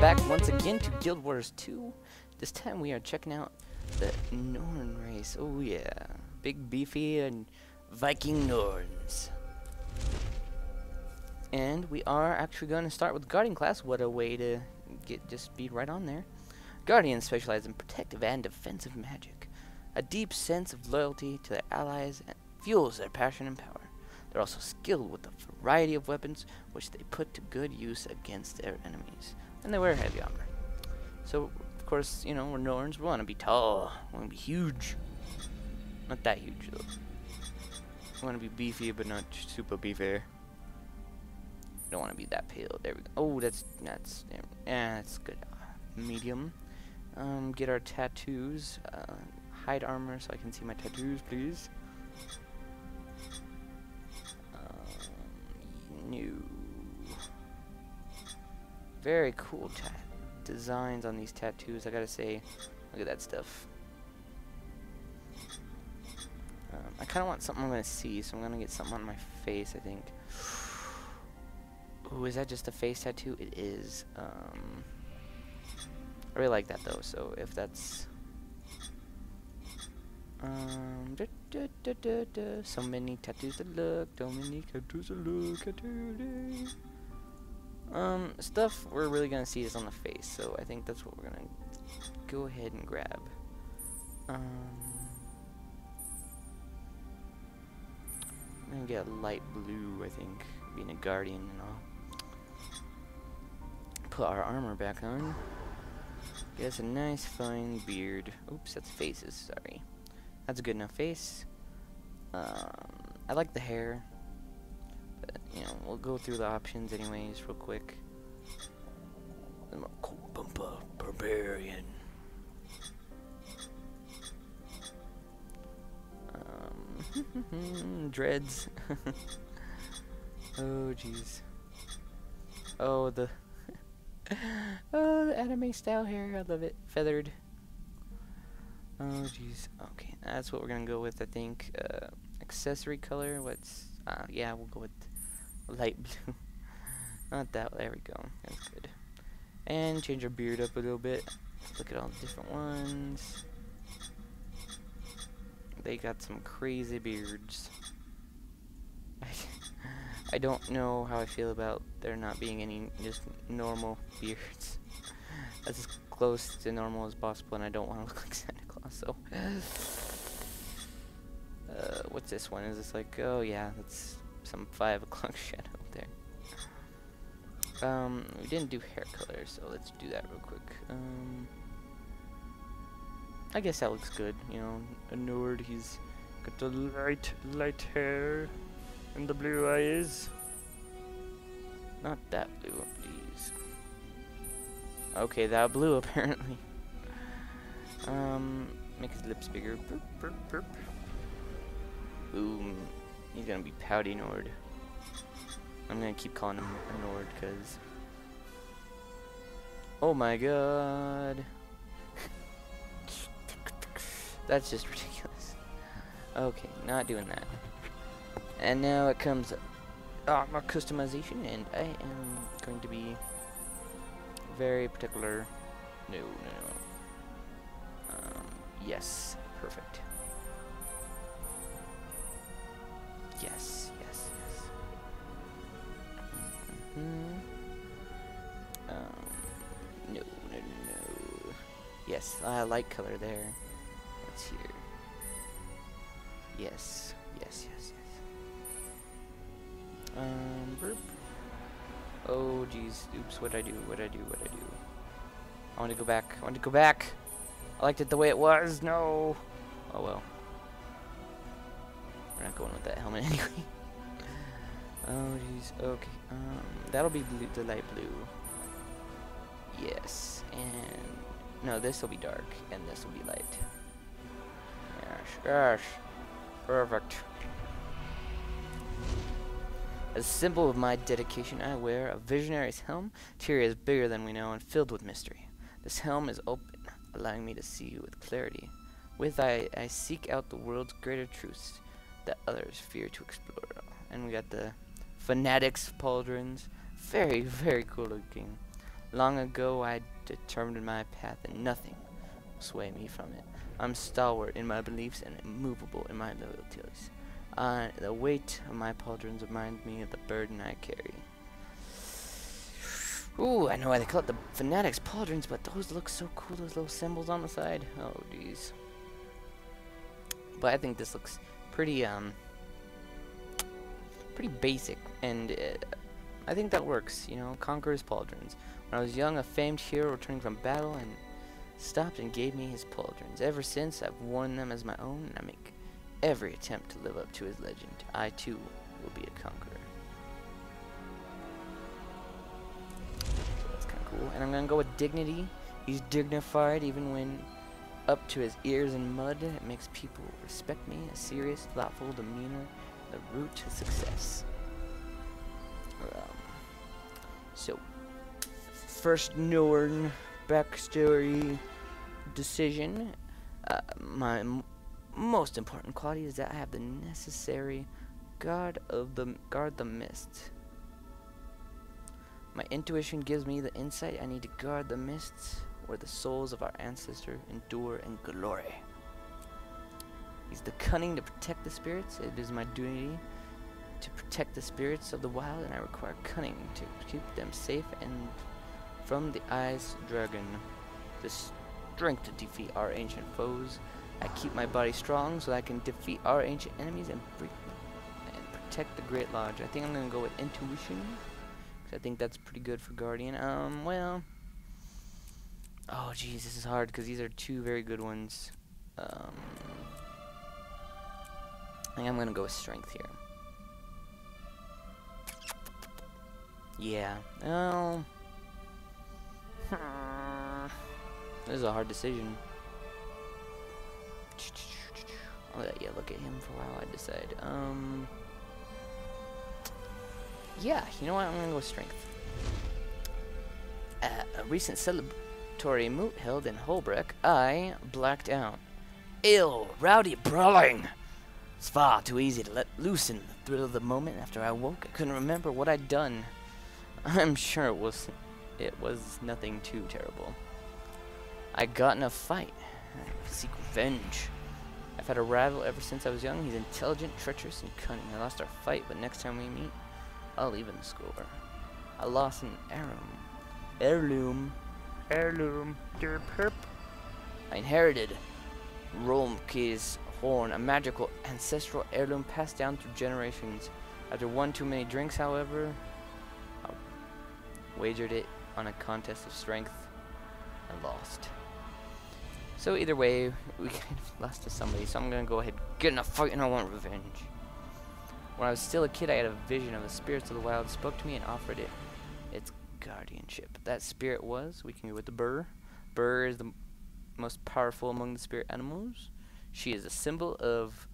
back once again to Guild Wars 2. This time we are checking out the Norn race. Oh yeah, big beefy and Viking Norns. And we are actually going to start with Guardian class. What a way to get just speed right on there. Guardians specialize in protective and defensive magic. A deep sense of loyalty to their allies fuels their passion and power. They're also skilled with a variety of weapons, which they put to good use against their enemies. And they wear heavy armor. So, of course, you know, we're Norns. We want to be tall. We want to be huge. Not that huge, though. We want to be beefy, but not super beefy. Don't want to be that pale. There we go. Oh, that's, that's, yeah, that's good. medium. Um, get our tattoos. Uh, hide armor so I can see my tattoos, please. new. Very cool designs on these tattoos, I gotta say. Look at that stuff. Um, I kind of want something I'm gonna see, so I'm gonna get something on my face, I think. Ooh, is that just a face tattoo? It is. Um, I really like that though, so if that's... Um, da, da, da, da, da. So many tattoos to look, so many tattoos to look at today. Um, stuff we're really gonna see is on the face, so I think that's what we're gonna go ahead and grab. Um, I'm gonna get a light blue, I think, being a guardian and all. Put our armor back on. Get us a nice fine beard. Oops, that's faces, sorry. That's a good enough face. Um, I like the hair. But, you know, we'll go through the options anyways real quick. Bumpa Barbarian. Um, dreads. oh, jeez. Oh, the... oh, the anime style hair. I love it. Feathered. Oh, jeez. Okay, that's what we're gonna go with, I think. Uh, accessory color, what's... Uh, yeah, we'll go with light blue. Not that, there we go. That's good. And change our beard up a little bit. Look at all the different ones. They got some crazy beards. I don't know how I feel about there not being any just normal beards. That's as close to normal as possible, and I don't want to look like Santa Claus, so. Uh, what's this one? Is this like, oh yeah, that's some 5 o'clock shadow there. Um, we didn't do hair color, so let's do that real quick. Um, I guess that looks good, you know, a nerd, he's got the light, light hair, and the blue eyes. Not that blue, please. Okay, that blue apparently. Um, make his lips bigger. Burp, burp, burp. Boom. He's gonna be Pouty Nord. I'm gonna keep calling him Nord because. Oh my god. That's just ridiculous. Okay, not doing that. And now it comes uh, my customization, and I am going to be very particular. No, no, no. Yes, perfect. Yes, yes, yes. Mm -hmm. um, no, no, no. Yes, I like color there. Let's hear. Yes, yes, yes, yes. Um, burp. Oh, jeez. Oops, what'd I do? What'd I do? What'd I do? I want to go back. I want to go back. I liked it the way it was. No. Oh well. We're not going with that helmet anyway. oh jeez. Okay. Um, that'll be blue, the light blue. Yes. And no, this will be dark, and this will be light. Yes. Yes. Perfect. As a symbol of my dedication, I wear a visionary's helm. Tyria is bigger than we know and filled with mystery. This helm is open allowing me to see with clarity. With I, I seek out the world's greater truths that others fear to explore. And we got the Fanatics pauldrons. Very, very cool looking. Long ago I determined my path and nothing will sway me from it. I'm stalwart in my beliefs and immovable in my loyalties. Uh, the weight of my pauldrons reminds me of the burden I carry. Ooh, I know why they call it the Fanatics pauldrons, but those look so cool, those little symbols on the side. Oh, jeez. But I think this looks pretty, um, pretty basic, and uh, I think that works, you know, Conqueror's Pauldrons. When I was young, a famed hero returning from battle and stopped and gave me his pauldrons. Ever since, I've worn them as my own, and I make every attempt to live up to his legend. I, too, will be a conqueror. that's kind of cool. And I'm going to go with dignity. He's dignified even when up to his ears in mud. It makes people respect me. A serious, thoughtful demeanor, the root to success. Um, so, first Norn backstory decision. Uh, my most important quality is that I have the necessary guard of the guard the mist. My intuition gives me the insight I need to guard the mists where the souls of our ancestors endure in glory. He's the cunning to protect the spirits. It is my duty to protect the spirits of the wild, and I require cunning to keep them safe and from the eyes dragon. The strength to defeat our ancient foes. I keep my body strong so I can defeat our ancient enemies and, and protect the Great Lodge. I think I'm gonna go with intuition. Cause I think that's pretty good for Guardian. Um, well. Oh, geez, this is hard because these are two very good ones. Um, I think I'm gonna go with strength here. Yeah. Well. This is a hard decision. I'll let you look at him for a while. I decide. Um. Yeah, you know what? I'm gonna go with strength. At a recent celebratory moot held in Hoelbrak, I blacked out. Ill, rowdy brawling. It's far too easy to let loose in the thrill of the moment. After I woke, I couldn't remember what I'd done. I'm sure it was it was nothing too terrible. I got in a fight. I seek revenge. I've had a rival ever since I was young. He's intelligent, treacherous, and cunning. I lost our fight, but next time we meet, I'll even score. I lost an heirloom. Heirloom. Heirloom. Derp I inherited Romke's horn, a magical ancestral heirloom passed down through generations. After one too many drinks, however, I wagered it on a contest of strength and lost. So either way, we kind of lost to somebody, so I'm gonna go ahead get in a fight and I want revenge. When I was still a kid, I had a vision of the spirits of the wild spoke to me and offered it its guardianship. That spirit was, we can go with the Bear. Bear is the most powerful among the spirit animals. She is a symbol of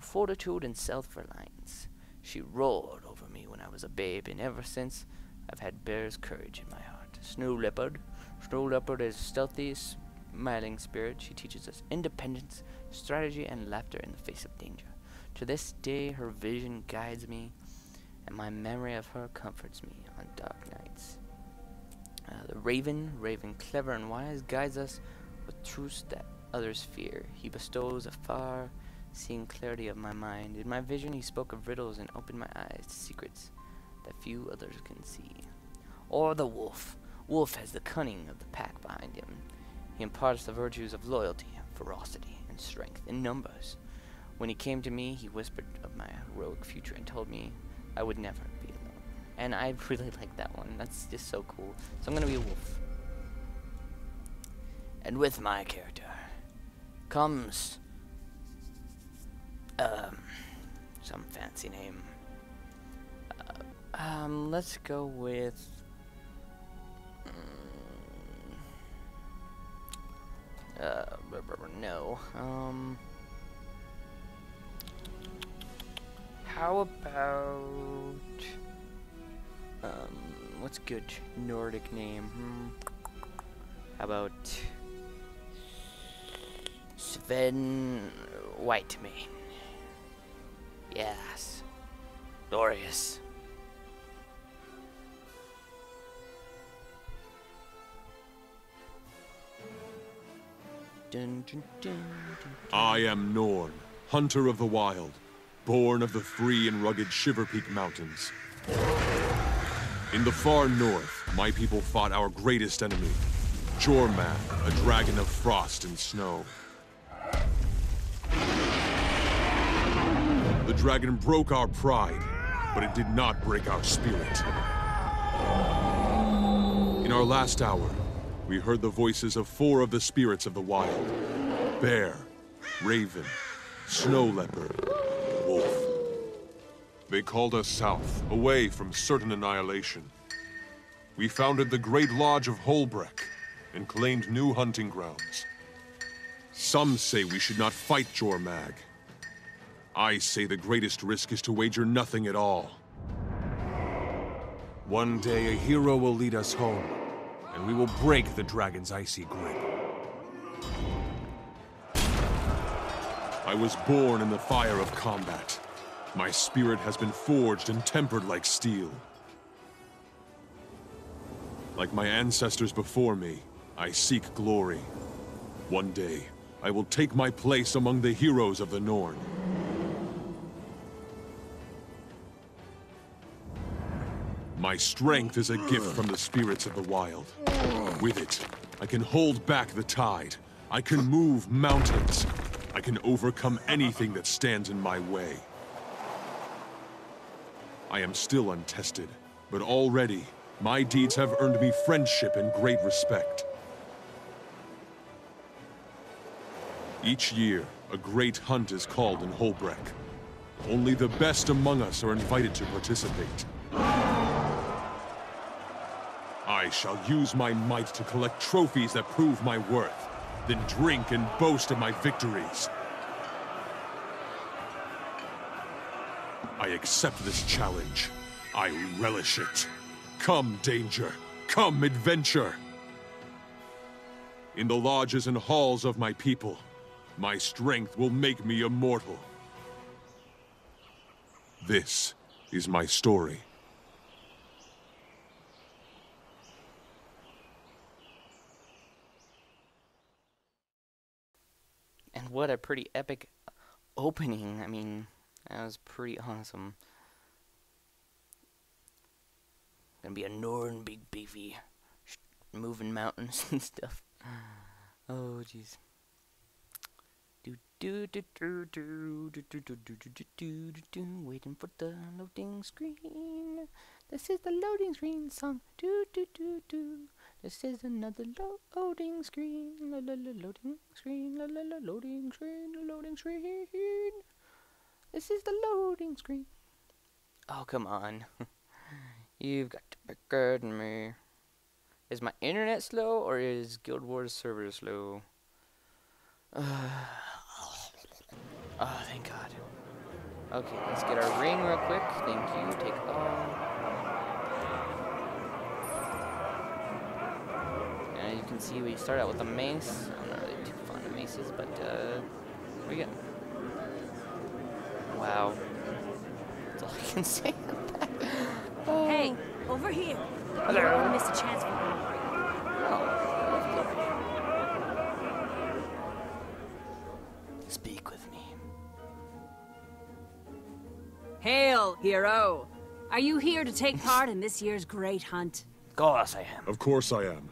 fortitude and self-reliance. She roared over me when I was a babe, and ever since, I've had bear's courage in my heart. Snow Leopard. Snow Leopard is a stealthy, smiling spirit. She teaches us independence, strategy, and laughter in the face of danger. To this day, her vision guides me, and my memory of her comforts me on dark nights. Uh, the raven, raven clever and wise, guides us with truths that others fear. He bestows a far seeing clarity of my mind. In my vision, he spoke of riddles and opened my eyes to secrets that few others can see. Or the wolf. Wolf has the cunning of the pack behind him. He imparts the virtues of loyalty, ferocity, and strength in numbers. When he came to me, he whispered of my heroic future and told me I would never be. And I really like that one. That's just so cool. So I'm to be a wolf. And with my character comes um, some fancy name. Uh, um, let's go with. Mm, uh, no. Um. How about um, what's good Nordic name? Hmm. How about Sven White Whitemane? Yes. Glorious. Dun, dun, dun, I am Norn, hunter of the wild, born of the free and rugged Shiverpeak Mountains. In the far north, my people fought our greatest enemy, Jormag, a dragon of frost and snow. The dragon broke our pride, but it did not break our spirit. In our last hour, we heard the voices of four of the spirits of the wild. Bear, Raven, Snow Leopard. They called us south, away from certain annihilation. We founded the Great Lodge of Hoelbrak and claimed new hunting grounds. Some say we should not fight Jormag. I say the greatest risk is to wager nothing at all. One day a hero will lead us home, and we will break the dragon's icy grip. I was born in the fire of combat. My spirit has been forged and tempered like steel. Like my ancestors before me, I seek glory. One day, I will take my place among the heroes of the Norn. My strength is a gift from the spirits of the wild. With it, I can hold back the tide. I can move mountains. I can overcome anything that stands in my way. I am still untested, but already, my deeds have earned me friendship and great respect. Each year, a great hunt is called in Hoelbrak. Only the best among us are invited to participate. I shall use my might to collect trophies that prove my worth, then drink and boast of my victories. I accept this challenge. I relish it. Come, danger. Come, adventure. In the lodges and halls of my people, my strength will make me immortal. This is my story. And what a pretty epic opening. I mean, that was pretty awesome. Gonna be a Norn big beefy, moving mountains and stuff. Oh jeez. Do do do do do do do do do do do do do waiting for the loading screen. This is the loading screen song. Do do do do. This is another lo- loading screen. La la la loading screen. La la la loading screen. Loading screen. This is the loading screen. Oh come on. You've got to be kidding me. Is my internet slow or is Guild Wars server slow? oh, thank God. Okay, let's get our ring real quick. Thank you. Take all. And you can see we start out with a mace. I'm not really too fond of maces, but uh, we get. Wow. That's all I can say. Hey, over here. You don't want to miss a chance for me. Oh. Speak with me. Hail, hero! Are you here to take part in this year's great hunt? Of course I am. Of course I am.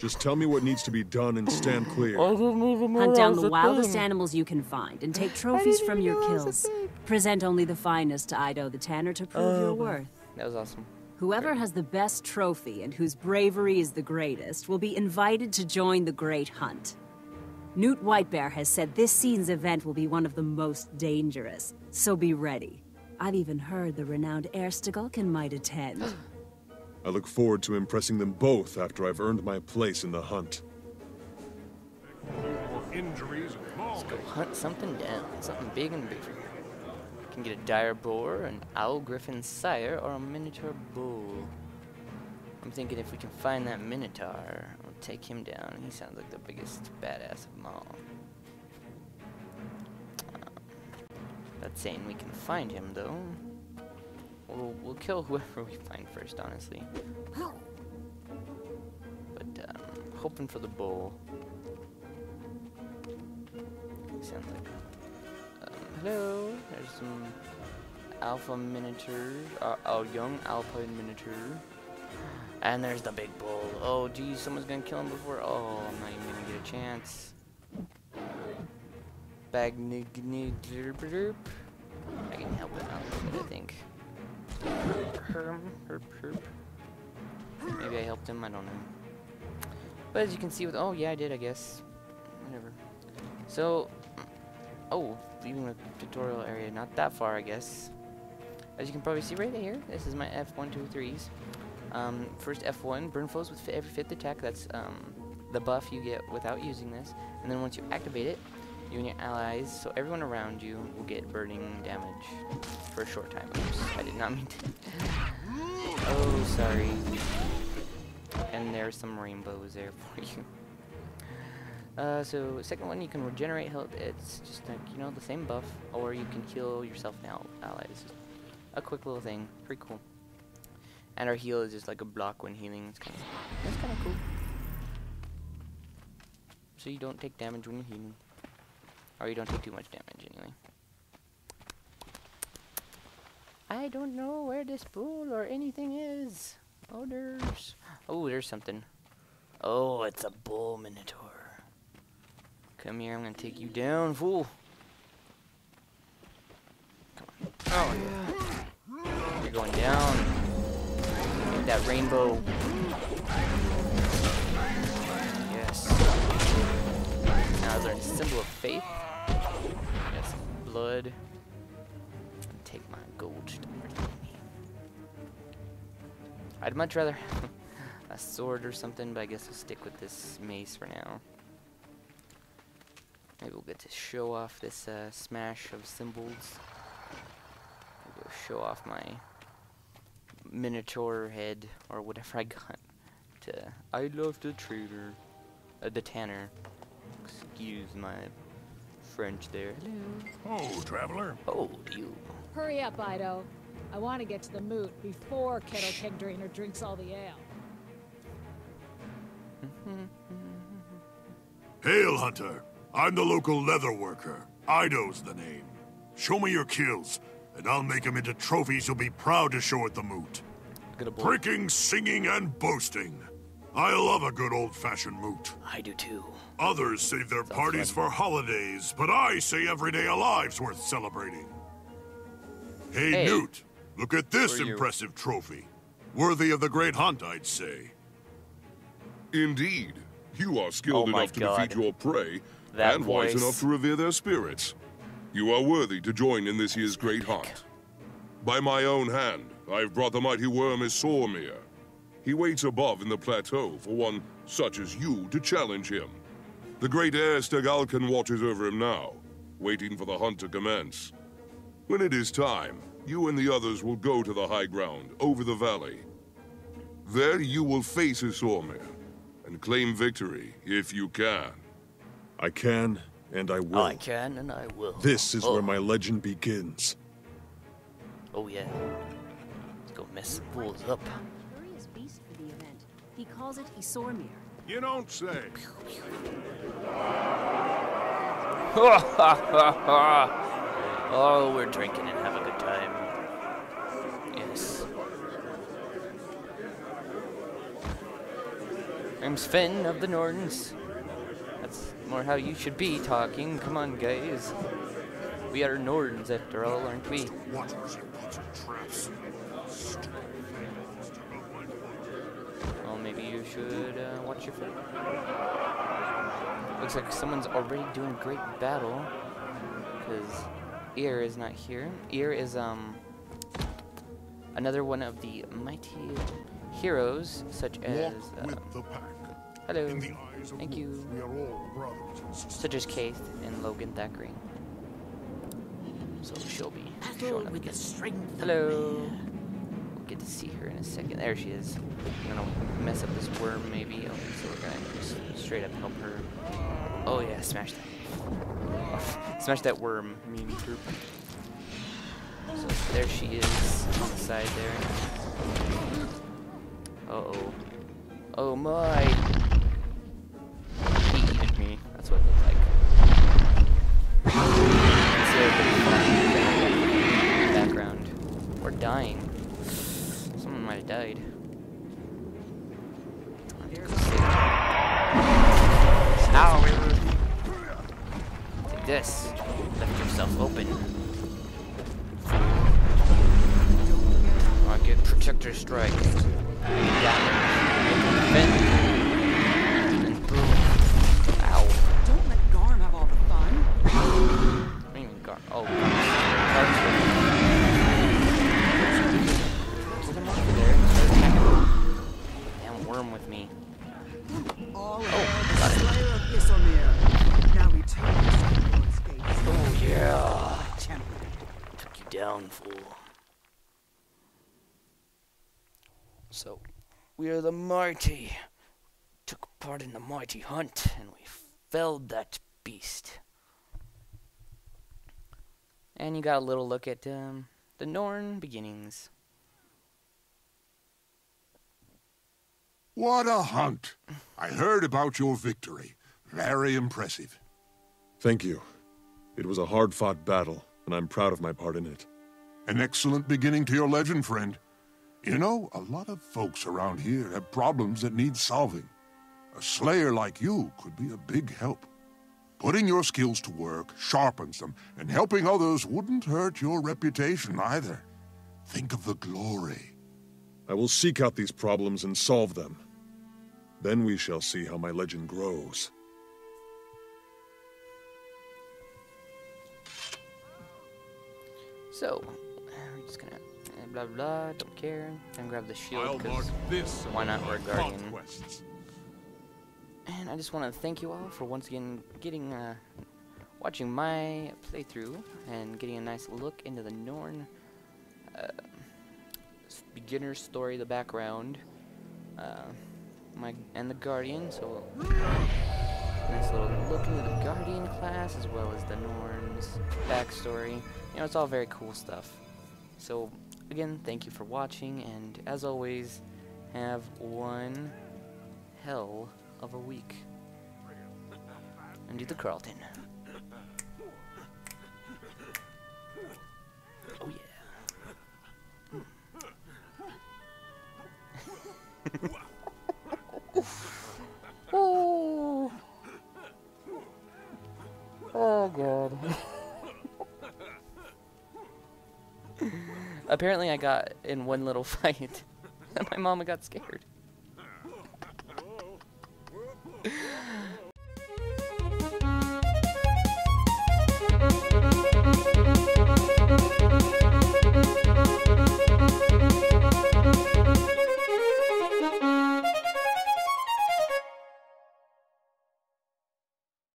Just tell me what needs to be done and stand clear. Hunt down the wildest animals you can find and take trophies from your kills. Present only the finest to Ido the Tanner to prove your worth. That was awesome. Whoever has the best trophy and whose bravery is the greatest will be invited to join the Great Hunt. Knut Whitebear has said this season's event will be one of the most dangerous, so be ready. I've even heard the renowned Eir Stegalkin might attend. I look forward to impressing them both after I've earned my place in the hunt. Let's go hunt something down. Something big and bigger. Can get a dire boar, an owl griffin sire, or a minotaur bull. I'm thinking if we can find that minotaur, we'll take him down. He sounds like the biggest badass of them all. Um, that's saying we can find him though. We'll, we'll kill whoever we find first, honestly. But um, hoping for the bull. Sounds like. Um, hello. There's some alpha miniatures. Uh, oh, young alpha miniature. And there's the big bull. Oh, geez, someone's gonna kill him before. Oh, I'm not even gonna get a chance. Bag nig nig derp derp. I can help him out a bit, I think. Herm, herp, herp. Maybe I helped him, I don't know. But as you can see with, oh yeah, I did, I guess. Whatever. So, oh, leaving the tutorial area, not that far, I guess. As you can probably see right here, this is my F123s. Um, first F1, burn foes with every fifth attack, that's um, the buff you get without using this. And then once you activate it, you and your allies, so everyone around you will get burning damage for a short time. Oops, I did not mean to. oh, sorry. And there's some rainbows there for you. Uh, so second one, you can regenerate health. It's just like you know the same buff, or you can heal yourself now, allies. A quick little thing, pretty cool. And our heal is just like a block when healing. It's kind of that's kind of cool. So you don't take damage when you're healing, or you don't take too much damage anyway. I don't know where this pool or anything is. Oh, there's. Oh, there's something. Oh, it's a bull minotaur. Come here, I'm gonna take you down, fool. Come on. Oh, yeah. You're going down. Get that rainbow. Yes. Now is there a symbol of faith? Blood. Take my gold. I'd much rather a sword or something, but I guess I'll stick with this mace for now. Maybe we'll get to show off this uh, smash of symbols. Maybe will show off my minotaur head or whatever I got. To I love the trader, uh, the tanner. Excuse my French there. Hello. Oh, traveler. Oh, you. Hurry up, Ido. I want to get to the moot before Kettle Keg Drainer drinks all the ale. Hail, Hunter. I'm the local leather worker. Ido's the name. Show me your kills, and I'll make them into trophies you'll be proud to show at the moot. Good. Pricking, singing, and boasting. I love a good old-fashioned moot. I do too. Others save their parties for holidays, but I say every day alive's worth celebrating. Hey, Hey. Knut, look at this Who are you? impressive trophy. Worthy of the great hunt, I'd say. Indeed. You are skilled Oh enough to God. defeat your prey, That and wise enough to revere their spirits. You are worthy to join in this year's great hunt. By my own hand, I've brought the mighty worm Issormir. He waits above in the plateau for one such as you to challenge him. The great Eir Stegalkin watches over him now, waiting for the hunt to commence. When it is time, you and the others will go to the high ground, over the valley. There you will face Issormir, and claim victory, if you can. I can, and I will. I can and I will. This is oh. where my legend begins. Oh yeah. Let's go mess some fools up. Curious beast for the event. He calls it Issormir. You don't say. oh, we're drinking and having a good time. Yes. I'm Sven of the Nordens. That's more how you should be talking. Come on, guys. We are Nordens after all, aren't we? Watchers and puts and traps. Well, maybe you should uh, watch your foot. Looks like someone's already doing great battle. Because Eir is not here. Eir is, um, another one of the mighty heroes, such as, uh, the pack. hello, the thank you, we are all brothers and sisters. such as Caithe and Logan Thackeray. So she'll be showing up again. Hello. To see her in a second. There she is. I'm gonna mess up this worm maybe. Oh, so we're gonna just straight up help her. Oh yeah, smash that. smash that worm, mean troop. So there she is, on the side there. Uh oh. Oh my. He eated me. That's what it looked like. Background. We're dying. Someone might have died. Ow! Take this. Left yourself open. I get protector strike. Damage. We the mighty. Took part in the mighty hunt, and we felled that beast. And you got a little look at um, the Norn beginnings. What a hunt! I heard about your victory. Very impressive. Thank you. It was a hard-fought battle, and I'm proud of my part in it. An excellent beginning to your legend, friend. You know, a lot of folks around here have problems that need solving. A slayer like you could be a big help. Putting your skills to work sharpens them, and helping others wouldn't hurt your reputation either. Think of the glory. I will seek out these problems and solve them. Then we shall see how my legend grows. So, we're just gonna blah blah, blah don't care. Gonna grab the shield because why not? We're a guardian. And I just want to thank you all for once again getting, uh, watching my playthrough and getting a nice look into the Norn uh, beginner story, the background, uh, my and the Guardian. So nice little look into the Guardian class as well as the Norn's backstory. You know, it's all very cool stuff. So again, thank you for watching, and as always, have one hell of a week. And do the Carlton. Apparently I got in one little fight and my mama got scared.